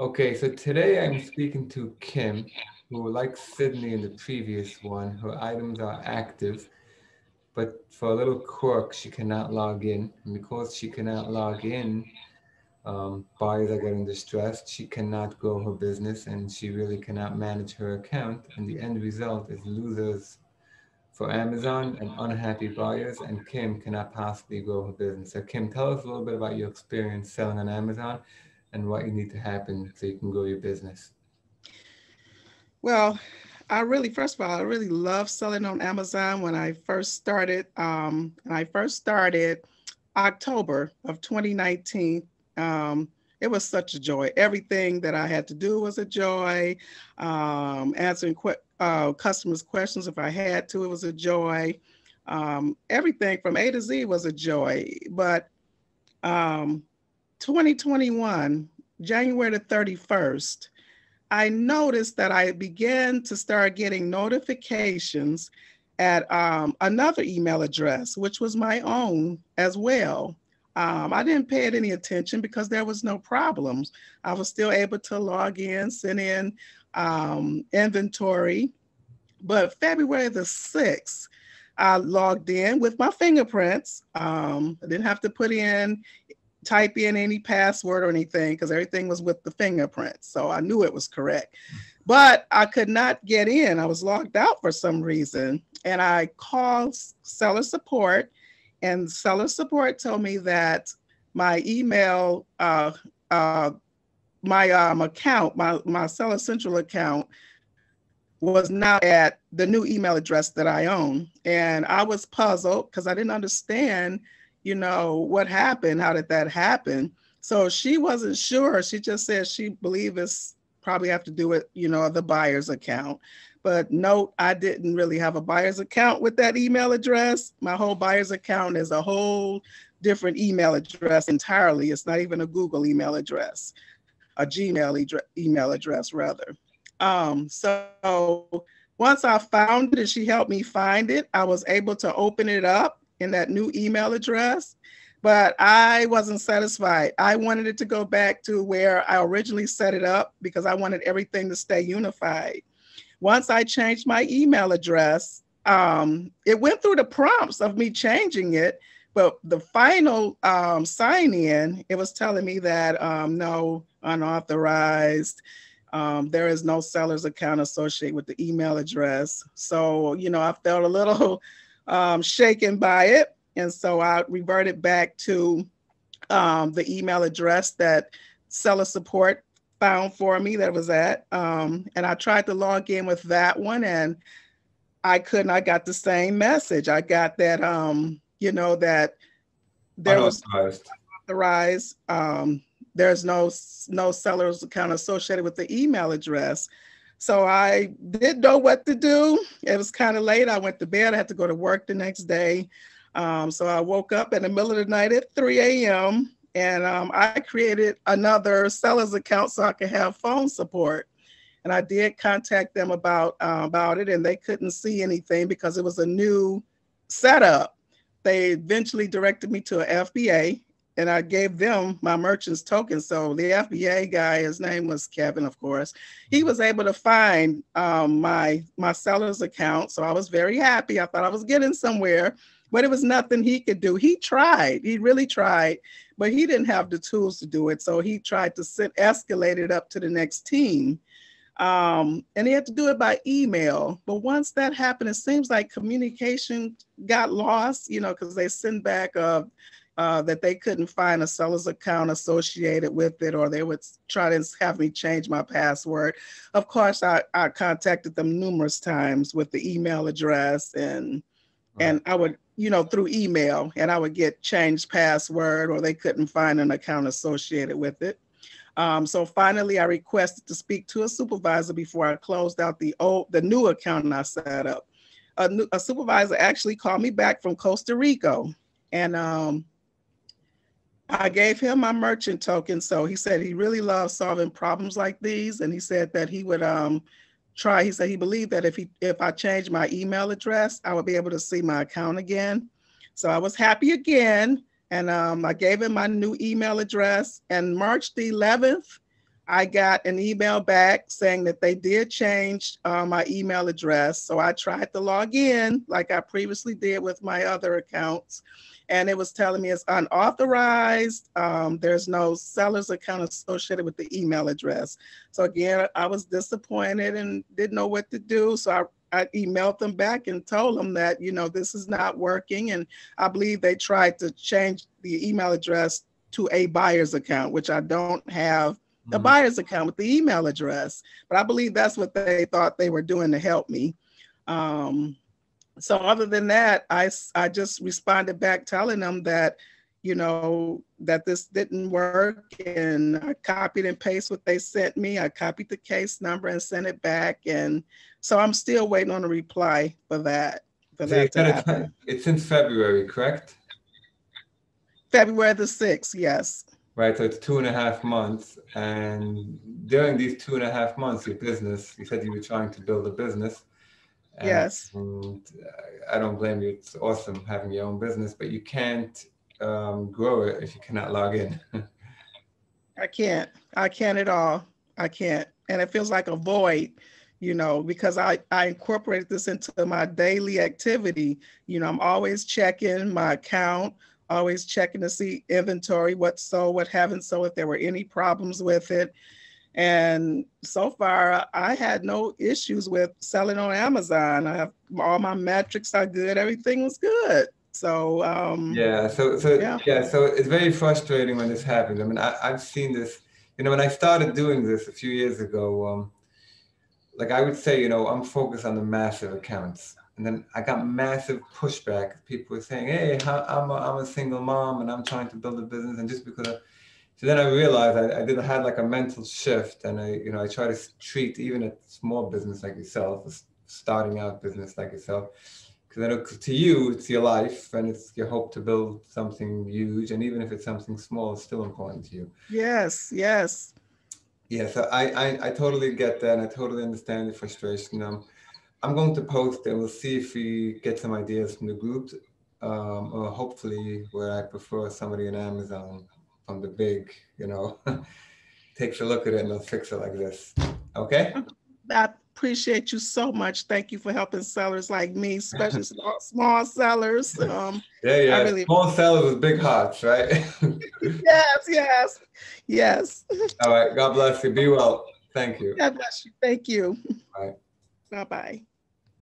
Okay, so today I'm speaking to Kim, who, like Sydney in the previous one, her items are active, but for a little quirk, she cannot log in. And because she cannot log in, um, buyers are getting distressed. She cannot grow her business and she really cannot manage her account. And the end result is losers for Amazon and unhappy buyers. And Kim cannot possibly grow her business. So, Kim, tell us a little bit about your experience selling on Amazon and what you need to happen so you can grow your business. Well, I really, first of all, I really love selling on Amazon when I first started. Um, and I first started October of 2019. Um, it was such a joy. Everything that I had to do was a joy. Um, answering que- uh, customers' questions if I had to, it was a joy. Um, everything from A to Z was a joy. But um, 2021, January the 31st, I noticed that I began to start getting notifications at um, another email address, which was my own as well. Um, I didn't pay it any attention because there was no problems. I was still able to log in, send in um, inventory. But February the 6th, I logged in with my fingerprints. Um, I didn't have to put in, type in any password or anything because everything was with the fingerprints. So I knew it was correct. But I could not get in. I was logged out for some reason. And I called seller support and seller support told me that my email, uh, uh, my um, account, my, my Seller Central account was now at the new email address that I own. And I was puzzled because I didn't understand, you know, what happened. How did that happen? So she wasn't sure. She just said she believed it's probably have to do with, you know, the buyer's account. But note, I didn't really have a buyer's account with that email address. My whole buyer's account is a whole different email address entirely. It's not even a Google email address, a Gmail email address rather. Um, so once I found it and she helped me find it, I was able to open it up in that new email address. But I wasn't satisfied. I wanted it to go back to where I originally set it up because I wanted everything to stay unified. Once I changed my email address, um, it went through the prompts of me changing it, but the final um, sign in, it was telling me that um, no, unauthorized. Um, there is no seller's account associated with the email address. So, you know, I felt a little um, shaken by it. And so I reverted back to um, the email address that seller support found for me that was at. Um, and I tried to log in with that one and I couldn't. I got the same message. I got that, um, you know, that there was authorized. Um, there's no no seller's account associated with the email address. So I didn't know what to do. It was kind of late. I went to bed. I had to go to work the next day. Um, so I woke up in the middle of the night at 3 a.m and um, I created another seller's account so I could have phone support. And I did contact them about uh, about it, and they couldn't see anything because it was a new setup. They eventually directed me to an FBA, and I gave them my merchant's token. So the FBA guy, his name was Kevin, of course, he was able to find um, my my seller's account. So I was very happy. I thought I was getting somewhere but it was nothing he could do. He tried, he really tried, but he didn't have the tools to do it. So he tried to sit, escalate it up to the next team. Um, and he had to do it by email. But once that happened, it seems like communication got lost, you know, because they send back uh, uh, that they couldn't find a seller's account associated with it, or they would try to have me change my password. Of course, I, I contacted them numerous times with the email address and and I would you know, through email and I would get changed password or they couldn't find an account associated with it. Um, so finally, I requested to speak to a supervisor before I closed out the old, the new account I set up. A, new, a supervisor actually called me back from Costa Rica, and um, I gave him my merchant token. So he said he really loves solving problems like these, and he said that he would um, try. He said he believed that if he if I changed my email address, I would be able to see my account again. So I was happy again, and um, I gave him my new email address. And March the 11th, I got an email back saying that they did change uh, my email address. So I tried to log in like I previously did with my other accounts. And it was telling me it's unauthorized. Um, there's no seller's account associated with the email address. So again, I was disappointed and didn't know what to do. So I I emailed them back and told them that, you know, this is not working. And I believe they tried to change the email address to a buyer's account, which I don't have a mm-hmm. buyer's account with the email address. But I believe that's what they thought they were doing to help me. Um, so other than that, I, I just responded back telling them that, you know, that this didn't work and I copied and pasted what they sent me. I copied the case number and sent it back. And so I'm still waiting on a reply for that. For so that to happen. It's in February, correct? February the 6th, yes right? So it's two and a half months. And during these two and a half months, your business, you said you were trying to build a business. yes. And I don't blame you. It's awesome having your own business, but you can't um, grow it if you cannot log in. I can't. I can't at all. I can't. And it feels like a void, you know, because I, I incorporated this into my daily activity. You know, I'm always checking my account always checking to see inventory, what sold, what haven't sold, if there were any problems with it. And so far, I had no issues with selling on Amazon. I have all my metrics are good. Everything was good. So um, yeah, so so yeah. yeah. so it's very frustrating when this happens. I mean, I, I've seen this. You know, when I started doing this a few years ago, um, like I would say, you know, I'm focused on the massive accounts. And then I got massive pushback. People were saying, "Hey, I'm a, I'm a single mom and I'm trying to build a business." And just because, of, so then I realized I, I did had like a mental shift, and I you know I try to treat even a small business like yourself, a starting out business like yourself, because then to you it's your life and it's your hope to build something huge, and even if it's something small, it's still important to you. Yes, yes. Yeah, so I I, I totally get that, and I totally understand the frustration. Um, I'm going to post and we'll see if we get some ideas from the group, um, or hopefully where I prefer somebody in Amazon from the big, you know, takes a look at it and they'll fix it like this. Okay. I appreciate you so much. Thank you for helping sellers like me, especially small, small sellers. Um, yeah, yeah. Really... Small sellers with big hearts, right? yes, yes, yes. All right. God bless you. Be well. Thank you. God bless you. Thank you. Bye. Bye bye.